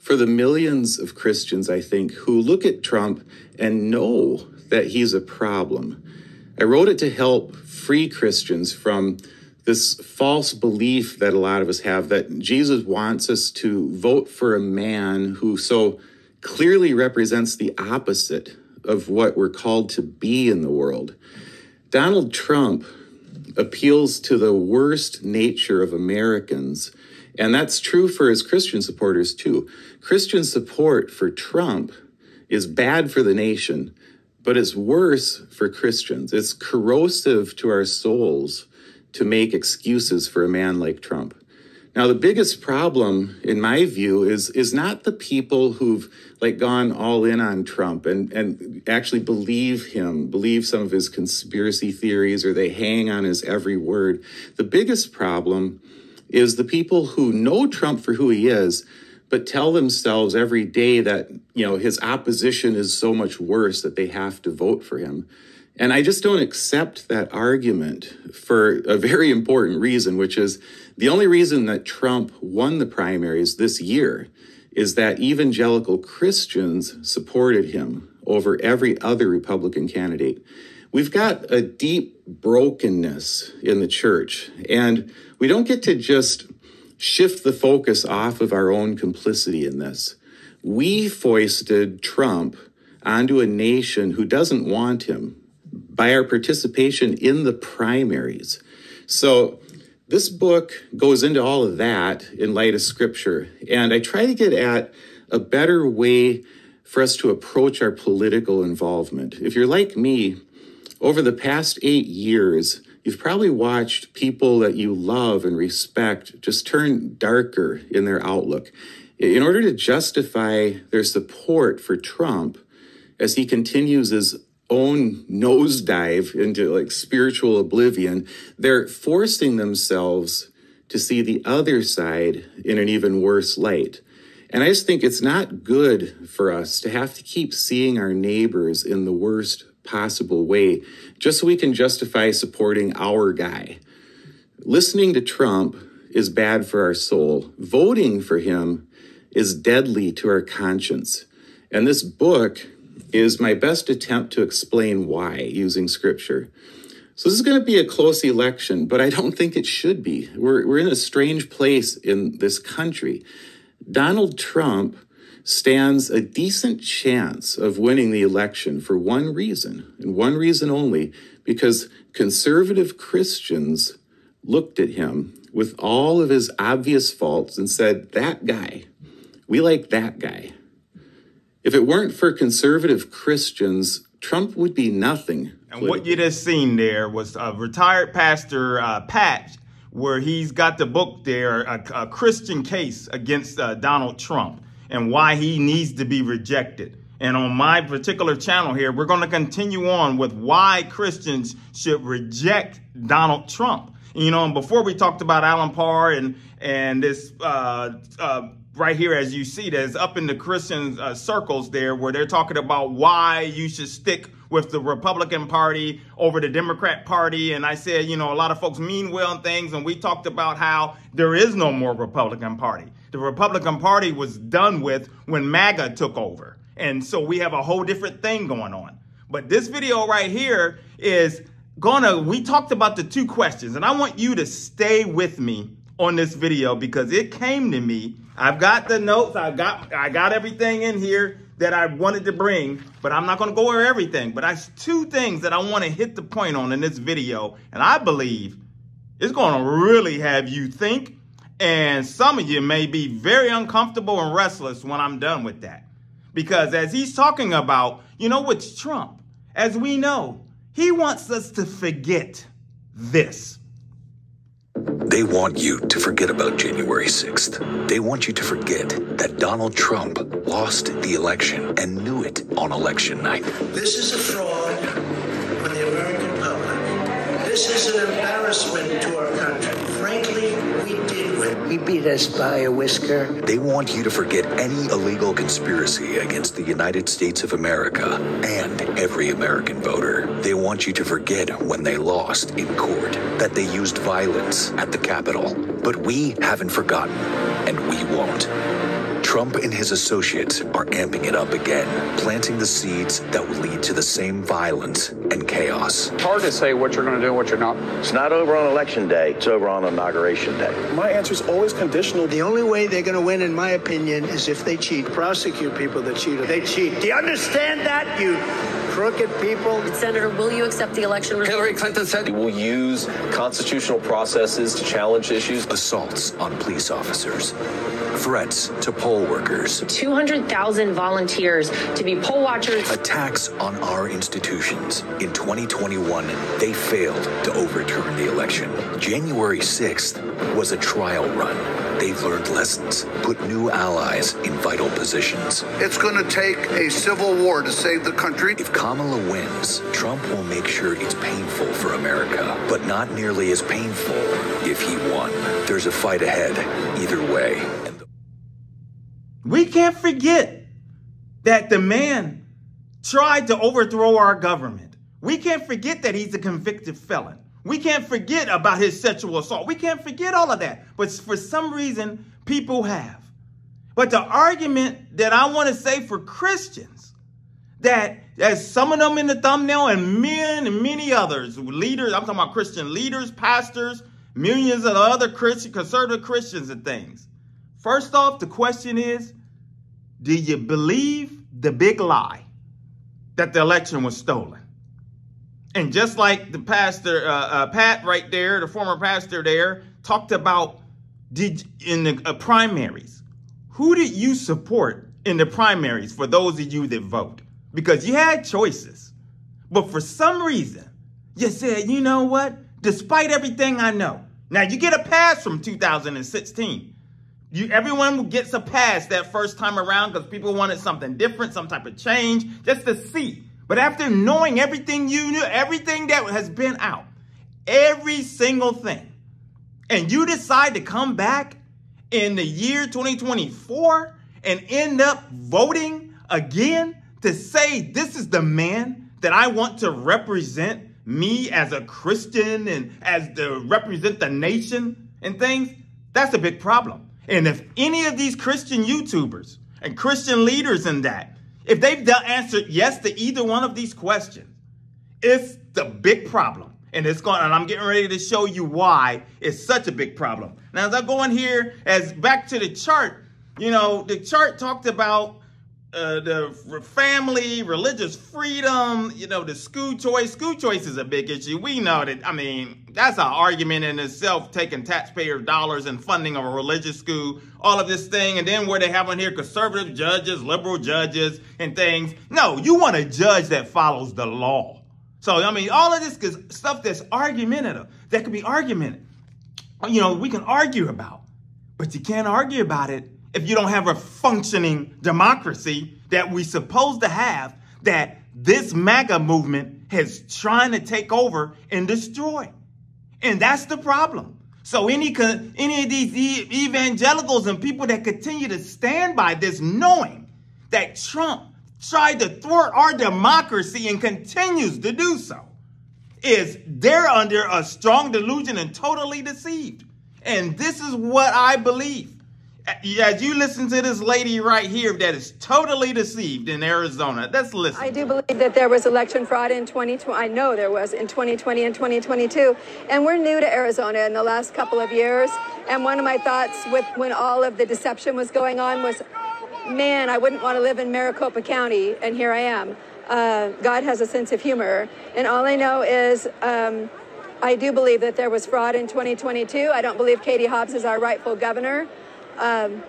for the millions of Christians, I think, who look at Trump and know that he's a problem. I wrote it to help free Christians from this false belief that a lot of us have that Jesus wants us to vote for a man who so clearly represents the opposite of what we're called to be in the world. Donald Trump appeals to the worst nature of Americans. And that's true for his Christian supporters too. Christian support for Trump is bad for the nation, but it's worse for Christians. It's corrosive to our souls to make excuses for a man like Trump. Now, the biggest problem, in my view, is is not the people who've like gone all in on Trump and and actually believe him, believe some of his conspiracy theories, or they hang on his every word. The biggest problem is the people who know Trump for who he is, but tell themselves every day that you know his opposition is so much worse that they have to vote for him. And I just don't accept that argument for a very important reason, which is the only reason that Trump won the primaries this year is that evangelical Christians supported him over every other Republican candidate. We've got a deep brokenness in the church, and we don't get to just shift the focus off of our own complicity in this. We foisted Trump onto a nation who doesn't want him by our participation in the primaries. So, this book goes into all of that in light of scripture. And I try to get at a better way for us to approach our political involvement. If you're like me, over the past eight years, you've probably watched people that you love and respect just turn darker in their outlook. In order to justify their support for Trump as he continues his own nosedive into like spiritual oblivion, they're forcing themselves to see the other side in an even worse light. And I just think it's not good for us to have to keep seeing our neighbors in the worst possible way just so we can justify supporting our guy. Listening to Trump is bad for our soul. Voting for him is deadly to our conscience. And this book is my best attempt to explain why using scripture. So this is going to be a close election, but I don't think it should be. We're, we're in a strange place in this country. Donald Trump stands a decent chance of winning the election for one reason, and one reason only, because conservative Christians looked at him with all of his obvious faults and said, That guy, we like that guy. If it weren't for conservative Christians, Trump would be nothing. And what you just seen there was a retired pastor, uh, Pat, where he's got the book there, a, a Christian case against uh, Donald Trump and why he needs to be rejected. And on my particular channel here, we're going to continue on with why Christians should reject Donald Trump. You know, and before we talked about Allen Parr and and this uh, uh, right here, as you see, that's up in the Christian uh, circles there, where they're talking about why you should stick with the Republican Party over the Democrat Party. And I said, you know, a lot of folks mean well and things, and we talked about how there is no more Republican Party. The Republican Party was done with when MAGA took over. And so we have a whole different thing going on. But this video right here is gonna, we talked about the two questions, and I want you to stay with me on this video because it came to me. I've got the notes, I got I got everything in here that I wanted to bring, but I'm not to go over everything. But there's two things that I want to hit the point on in this video, and I believe it's to really have you think, and some of you may be very uncomfortable and restless when I'm done with that. Because as he's talking about, you know what's Trump? As we know, he wants us to forget this. They want you to forget about January 6th. They want you to forget that Donald Trump lost the election and knew it on election night. This is a fraud on the American public. This is an embarrassment to our country. He beat us by a whisker. They want you to forget any illegal conspiracy against the United States of America and every American voter. They want you to forget when they lost in court, that they used violence at the Capitol. But we haven't forgotten, and we won't. Trump and his associates are amping it up again, planting the seeds that will lead to the same violence and chaos. It's hard to say what you're going to do and what you're not. It's not over on election day, it's over on inauguration day. My answer is always conditional. The only way they're going to win, in my opinion, is if they cheat. Prosecute people that cheat. They cheat. Do you understand that, you crooked people? Senator, will you accept the election results? Hillary Clinton said we'll use constitutional processes to challenge issues. Assaults on police officers, threats to poll workers, 200,000 volunteers to be poll watchers. attacks on our institutions. In 2021, they failed to overturn the election. January 6th was a trial run. They learned lessons, put new allies in vital positions. It's going to take a civil war to save the country. If Kamala wins, Trump will make sure it's painful for America, but not nearly as painful if he won. There's a fight ahead, either way. And the- We can't forget that the man tried to overthrow our government. We can't forget that he's a convicted felon. We can't forget about his sexual assault. We can't forget all of that. But for some reason, people have. But the argument that I want to say for Christians, that as some of them in the thumbnail and men and many others, leaders, I'm talking about Christian leaders, pastors, millions of other Christian, conservative Christians and things. First off, the question is, do you believe the big lie that the election was stolen? And just like the pastor, uh, uh, Pat right there, the former pastor there, talked about did in the uh, primaries, who did you support in the primaries for those of you that vote? Because you had choices. But for some reason, you said, you know what? Despite everything I know. Now you get a pass from 2016. You everyone gets a pass that first time around because people wanted something different, some type of change, just to see. But after knowing everything you knew, everything that has been out, every single thing, and you decide to come back in the year 2024 and end up voting again to say this is the man that I want to represent me as a Christian and as to represent the nation and things, that's a big problem. And if any of these Christian YouTubers and Christian leaders in that, if they've answered yes to either one of these questions, it's the big problem. And it's going, and I'm getting ready to show you why it's such a big problem. Now, as I go in here, as back to the chart, you know, the chart talked about uh, the family, religious freedom, you know, the school choice. School choice is a big issue. We know that, I mean, that's an argument in itself, taking taxpayer dollars and funding of a religious school, all of this thing. And then where they have on here conservative judges, liberal judges, and things. No, you want a judge that follows the law. So, I mean, all of this is stuff that's argumentative, that can be argumented. You know, we can argue about, but you can't argue about it if you don't have a functioning democracy that we supposed to have that this MAGA movement is trying to take over and destroy. And that's the problem. So any any of these evangelicals and people that continue to stand by this knowing that Trump tried to thwart our democracy and continues to do so is they're under a strong delusion and totally deceived. And this is what I believe as you listen to this lady right here that is totally deceived in Arizona. Let's listen. I do believe that there was election fraud in 2020. I know there was in 2020 and 2022. And we're new to Arizona in the last couple of years. And one of my thoughts with when all of the deception was going on was, man, I wouldn't want to live in Maricopa County. And here I am. Uh, God has a sense of humor. And all I know is um, I do believe that there was fraud in 2022. I don't believe Katie Hobbs is our rightful governor. Um,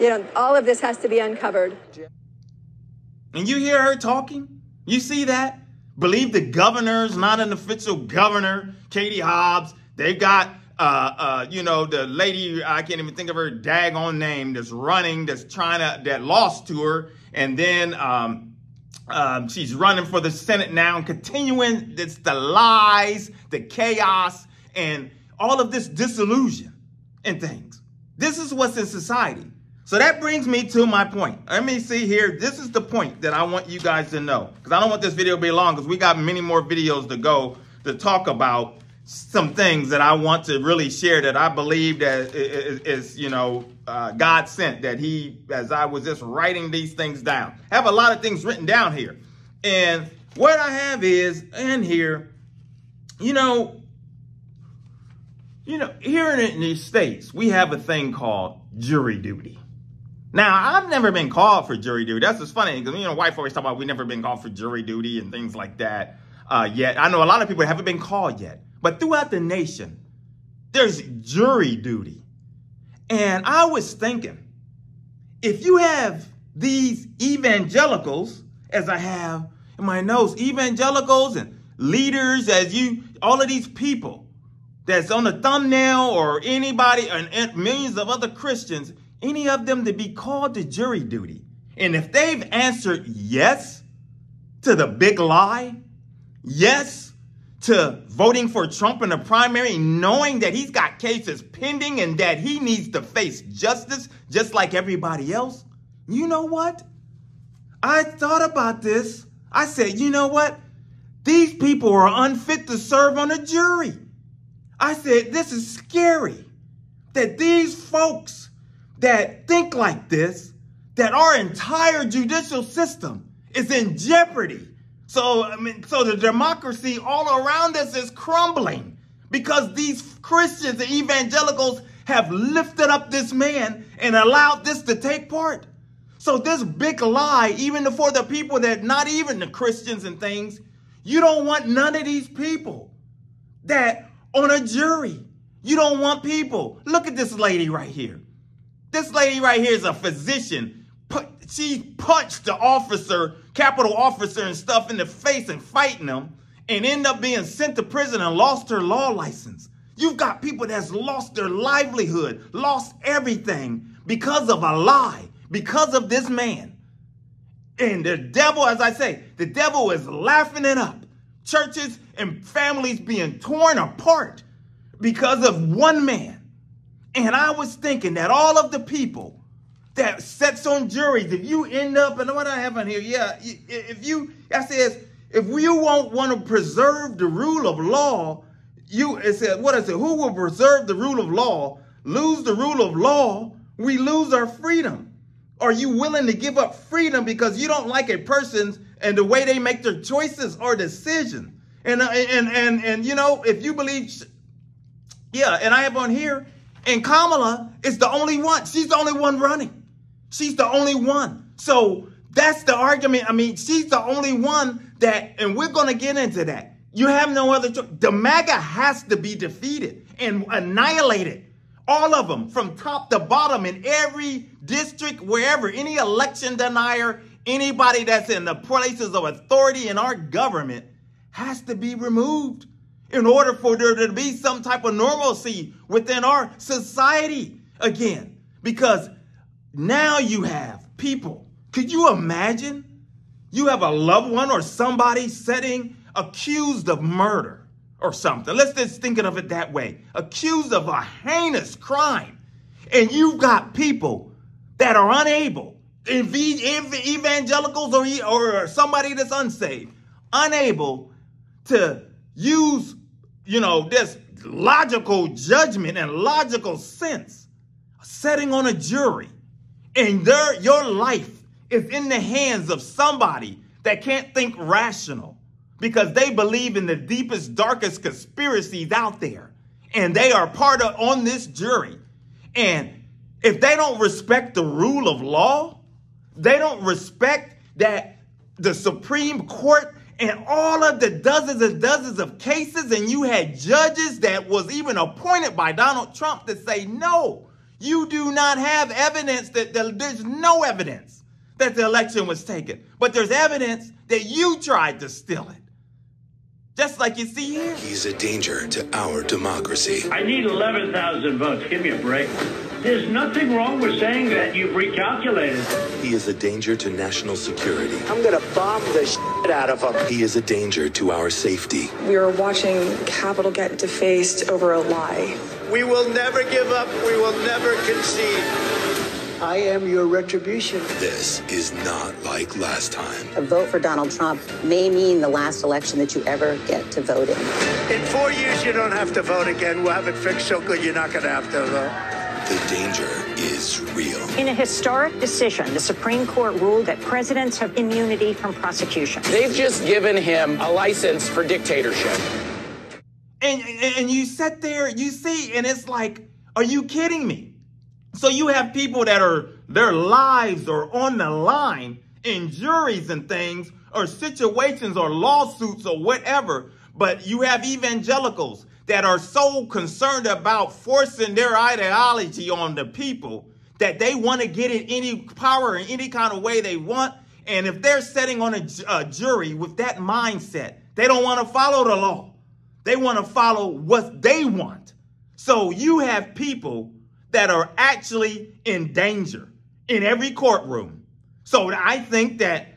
you know, all of this has to be uncovered. And you hear her talking? You see that? Believe the governor's not an official governor, Katie Hobbs. They've got, uh, uh, you know, the lady, I can't even think of her daggone name, that's running, that's trying to, that lost to her. And then um, um, she's running for the Senate now and continuing this, the lies, the chaos, and all of this disillusion and things. This is what's in society. So that brings me to my point. Let me see here. This is the point that I want you guys to know. Because I don't want this video to be long because we got many more videos to go to talk about some things that I want to really share that I believe that is, is you know, uh, God sent that he, as I was just writing these things down. I have a lot of things written down here. And what I have is in here, you know, you know, here in the States, we have a thing called jury duty. Now, I've never been called for jury duty. That's just funny because, you know, white folks talk about we've never been called for jury duty and things like that uh, yet. I know a lot of people haven't been called yet. But throughout the nation, there's jury duty. And I was thinking, if you have these evangelicals, as I have in my notes, evangelicals and leaders, as you, all of these people that's on the thumbnail or anybody and, millions of other Christians, any of them to be called to jury duty. And if they've answered yes to the big lie, yes to voting for Trump in the primary, knowing that he's got cases pending and that he needs to face justice just like everybody else, you know what? I thought about this. I said, you know what? These people are unfit to serve on a jury. I said, this is scary that these folks that think like this, that our entire judicial system is in jeopardy. So, I mean, so the democracy all around us is crumbling because these Christians and evangelicals have lifted up this man and allowed this to take part. So this big lie, even for the people that not even the Christians and things, you don't want none of these people that on a jury. You don't want people. Look at this lady right here. This lady right here is a physician. She punched the officer, Capitol officer and stuff in the face and fighting them and end up being sent to prison and lost her law license. You've got people that's lost their livelihood, lost everything because of a lie, because of this man. And the devil, as I say, the devil is laughing it up churches and families being torn apart because of one man. And I was thinking that all of the people that sets on juries, if you end up, and what I have on here, yeah, if you, I says, if you won't want to preserve the rule of law, you, it said, what is it? Who will preserve the rule of law, lose the rule of law, we lose our freedom. Are you willing to give up freedom because you don't like a person's and the way they make their choices or decisions. And, uh, and, and, and, you know, if you believe, yeah, and I have on here, and Kamala is the only one. She's the only one running. She's the only one. So that's the argument. I mean, she's the only one that, and we're going to get into that. You have no other choice. The MAGA has to be defeated and annihilated. All of them from top to bottom in every district, wherever, any election denier, Anybody that's in the places of authority in our government has to be removed in order for there to be some type of normalcy within our society again. Because now you have people. Could you imagine? You have a loved one or somebody setting accused of murder or something. Let's just think of it that way. Accused of a heinous crime. And you've got people that are unable evangelicals or, or somebody that's unsaved, unable to use, you know, this logical judgment and logical sense, setting on a jury, and their, your life is in the hands of somebody that can't think rational because they believe in the deepest, darkest conspiracies out there. And they are part of on this jury. And if they don't respect the rule of law, they don't respect that the Supreme Court and all of the dozens and dozens of cases, and you had judges that was even appointed by Donald Trump to say, no, you do not have evidence that the, there's no evidence that the election was taken. But there's evidence that you tried to steal it. Just like you see here. He's a danger to our democracy. I need 11,000 votes. Give me a break. There's nothing wrong with saying that you've recalculated. He is a danger to national security. I'm going to bomb the shit out of him. He is a danger to our safety. We are watching Capitol get defaced over a lie. We will never give up. We will never concede. I am your retribution. This is not like last time. A vote for Donald Trump may mean the last election that you ever get to vote in. In four years, you don't have to vote again. We'll have it fixed so good you're not going to have to vote. The danger is real. In a historic decision, the Supreme Court ruled that presidents have immunity from prosecution. They've just given him a license for dictatorship. And, and you sit there, you see, and it's like, are you kidding me? So you have people that are, their lives are on the line in juries and things, or situations or lawsuits or whatever. But you have evangelicals that are so concerned about forcing their ideology on the people that they want to get it any power in any kind of way they want. And if they're sitting on a, a jury with that mindset, they don't want to follow the law. They want to follow what they want. So you have people that are actually in danger in every courtroom. So I think that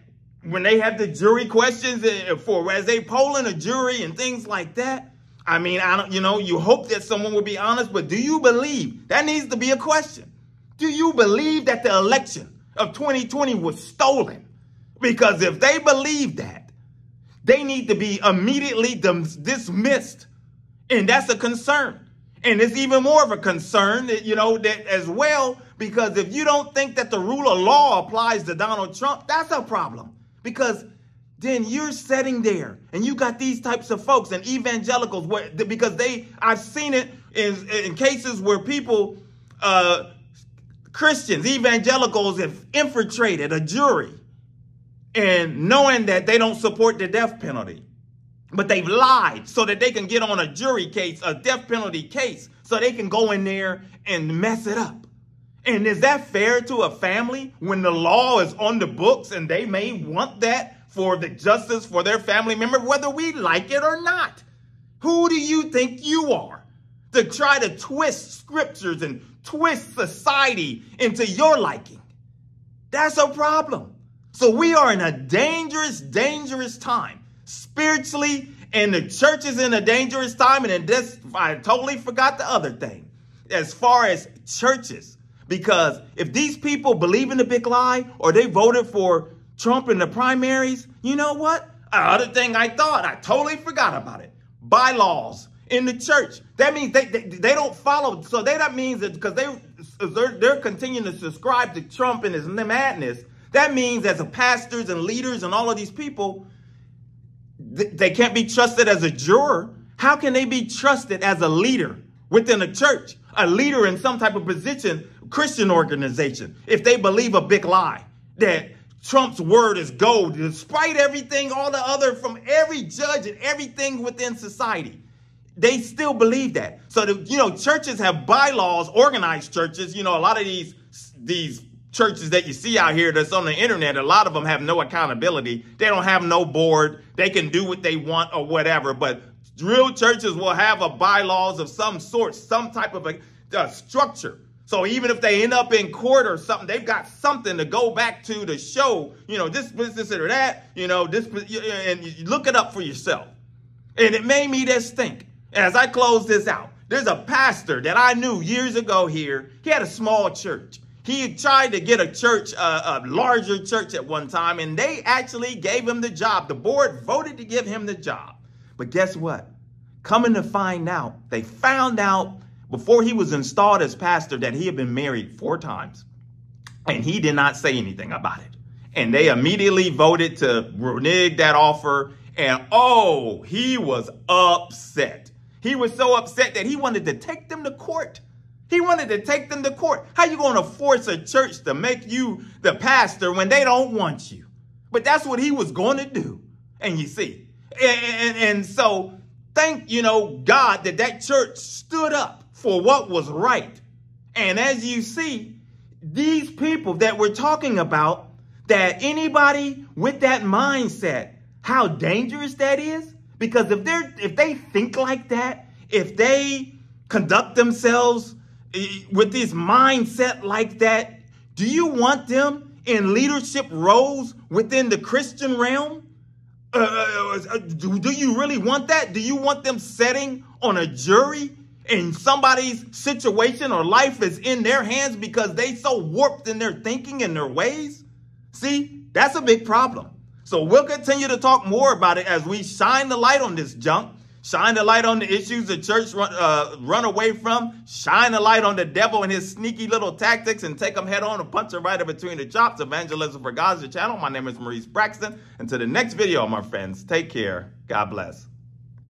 when they have the jury questions uh, for as they polling a jury and things like that, I mean, I don't, you know, you hope that someone will be honest, but do you believe that needs to be a question? Do you believe that the election of 2020 was stolen? Because if they believe that, they need to be immediately dismissed. And that's a concern. And it's even more of a concern, that, you know, that as well, because if you don't think that the rule of law applies to Donald Trump, that's a problem. Because then you're sitting there and you got these types of folks and evangelicals where because they I've seen it in, in cases where people uh, Christians, evangelicals have infiltrated a jury and knowing that they don't support the death penalty. But they've lied so that they can get on a jury case, a death penalty case, so they can go in there and mess it up. And is that fair to a family when the law is on the books and they may want that for the justice for their family member, whether we like it or not. Who do you think you are to try to twist scriptures and twist society into your liking? That's a problem. So we are in a dangerous, dangerous time spiritually, and the church is in a dangerous time. And this, I totally forgot the other thing as far as churches, because if these people believe in the big lie or they voted for Trump in the primaries, you know what? Another thing I thought, I totally forgot about it. Bylaws in the church. That means they, they, they don't follow. So they, that means that because they, they're, they're continuing to subscribe to Trump and his madness, that means as a pastors and leaders and all of these people, they can't be trusted as a juror. How can they be trusted as a leader within a church, a leader in some type of position, Christian organization, if they believe a big lie that Trump's word is gold, despite everything, all the other from every judge and everything within society. They still believe that. So, the, you know, churches have bylaws, organized churches. You know, a lot of these these churches that you see out here that's on the internet, a lot of them have no accountability. They don't have no board. They can do what they want or whatever. But real churches will have a bylaws of some sort, some type of a, a structure so even if they end up in court or something, they've got something to go back to to show, you know, this, this, or that, you know, this, and you look it up for yourself. And it made me just think, as I close this out, there's a pastor that I knew years ago here. He had a small church. He tried to get a church, uh, a larger church at one time, and they actually gave him the job. The board voted to give him the job. But guess what? Coming to find out, they found out before he was installed as pastor that he had been married four times. And he did not say anything about it. And they immediately voted to renege that offer. And oh, he was upset. He was so upset that he wanted to take them to court. He wanted to take them to court. How you going to force a church to make you the pastor when they don't want you? But that's what he was going to do. And you see, and, and, and so thank, you know, God that that church stood up for what was right. And as you see, these people that we're talking about, that anybody with that mindset, how dangerous that is, because if they're if they think like that, if they conduct themselves with this mindset like that, do you want them in leadership roles within the Christian realm? Uh, uh, uh do, do you really want that? Do you want them setting on a jury and somebody's situation or life is in their hands because they so warped in their thinking and their ways? See, that's a big problem. So we'll continue to talk more about it as we shine the light on this junk. Shine the light on the issues the church run, uh, run away from. Shine the light on the devil and his sneaky little tactics and take them head on and punch them right in between the chops. Evangelism for God's channel. My name is Maurice Braxton. To the next video, my friends, take care. God bless.